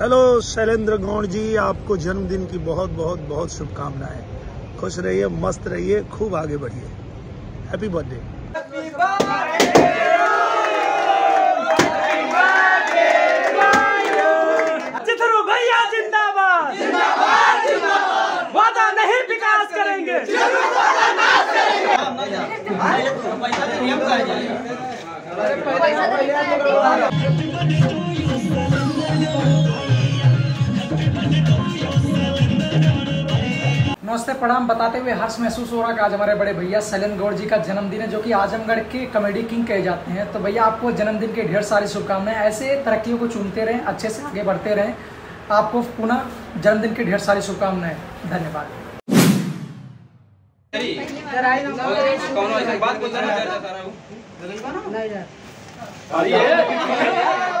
Hello Shailendra Gaur जी आपको जन्मदिन की बहुत बहुत बहुत शुभकामनाएँ। खुश रहिए मस्त रहिए खूब आगे बढ़िए। हैप्पी बर्थडे भैया जिंदाबाद। वादा नहीं विकास करेंगे। नमस्ते प्रणाम। बताते हुए हर्ष महसूस हो रहा कि आज हमारे बड़े भैया सैलन गौड़ जी का जन्मदिन है जो कि आजमगढ़ के कॉमेडी किंग कहे जाते हैं। तो भैया आपको जन्मदिन की ढेर सारी शुभकामनाएँ। ऐसे तरक्कियों को चुनते रहें अच्छे से आगे बढ़ते रहें। आपको पुनः जन्मदिन की ढेर सारी शुभकामनाएँ। धन्यवाद।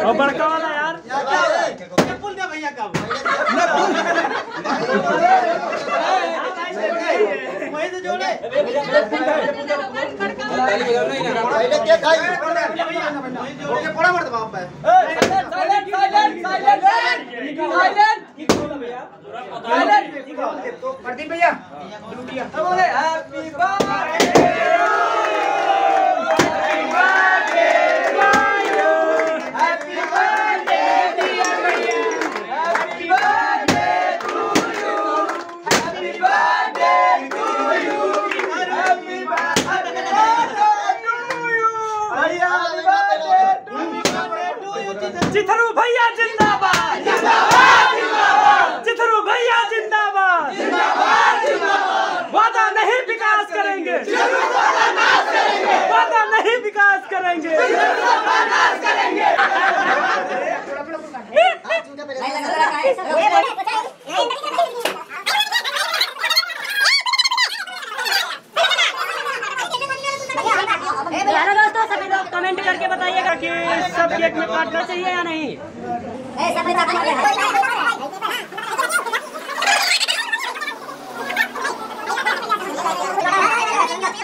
कौन ऐसा बात बोलता ना डरता सारा वो और बड़का वाला यार ताली बजाओ ना इन्हें चिथरू वादा नहीं विकास करेंगे। दोस्तों सभी लोग कमेंट करके बताइएगा कि सब केक में काटना चाहिए या नहीं।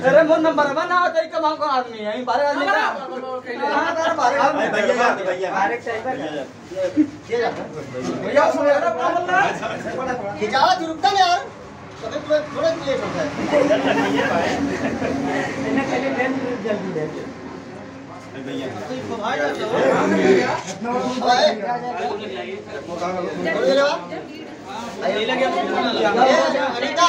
अरे मोर नंबर बना तो कमाओ का आदमी है बारे आदमी का भैया भैया सुनो यार क्या बोल रहा है खिंचावा रुकता ना यार कभी थोड़ा थोड़ा लेट होता है मैंने पहले लेन जल्दी दे भैया तो भाई जाओ अरे अनिता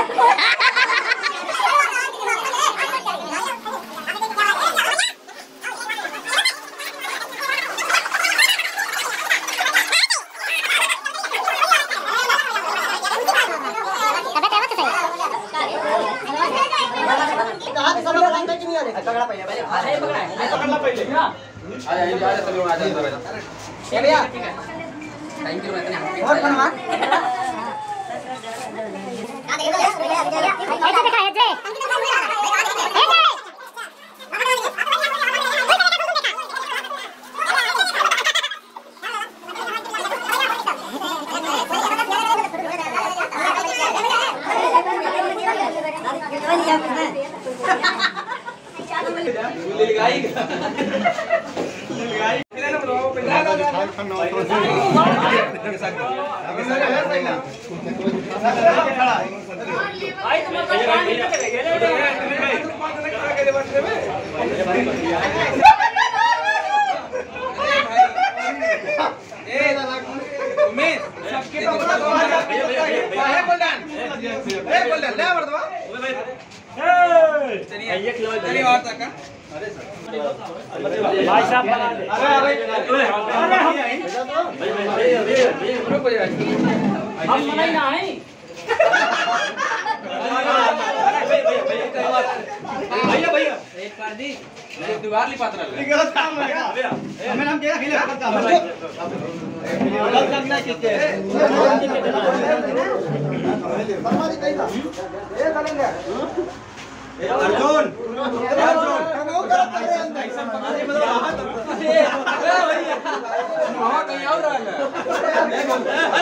दस सेकंड भोजन मोबाइल पे बोलो फोकस में पकड़ा बंद करो भैया पकड़ा दस सेकंड वाह टू यू कहाँ पे सब लोग अंदर क्यों नहीं आ रहे पकड़ा पहले पहले खा और बनवा Thank you. सबके तो बड़ा दवा है। गोल्डन ए गोल्डन ले बड़ दवा ओए भाई चलिए आइए खिलाओ धन्यवाद हम नहीं ना आए भैया भैया एक कर दी दीवार ली पात्र गलत काम है हमें नाम क्या खेले गलत काम है गलत काम ना किसके परमारी कहीं था ये करेंगे अर्जुन अर्जुन मतलब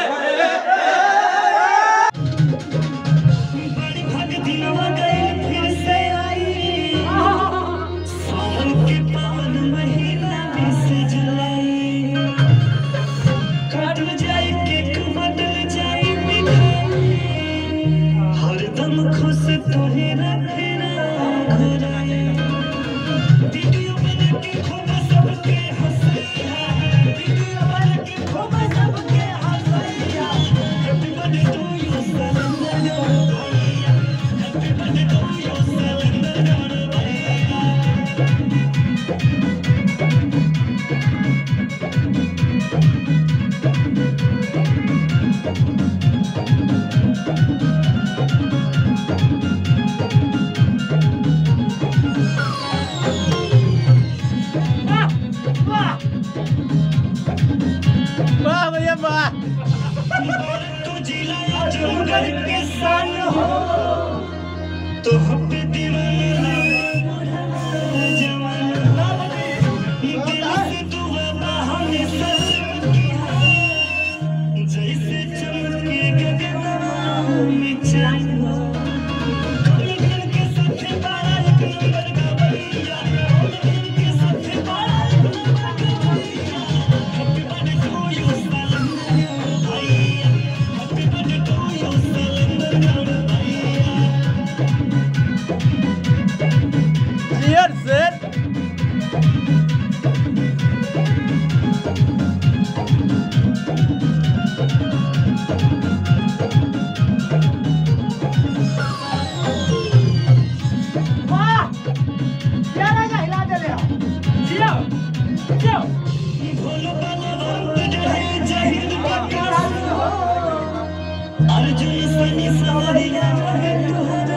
Arjun, Swami, Swami, Swami, Swami, Swami, Swami, Swami, Swami, Swami,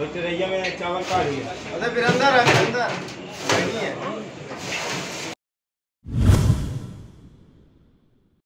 सोच रही है मैं चावल का फिर अंदर अंदर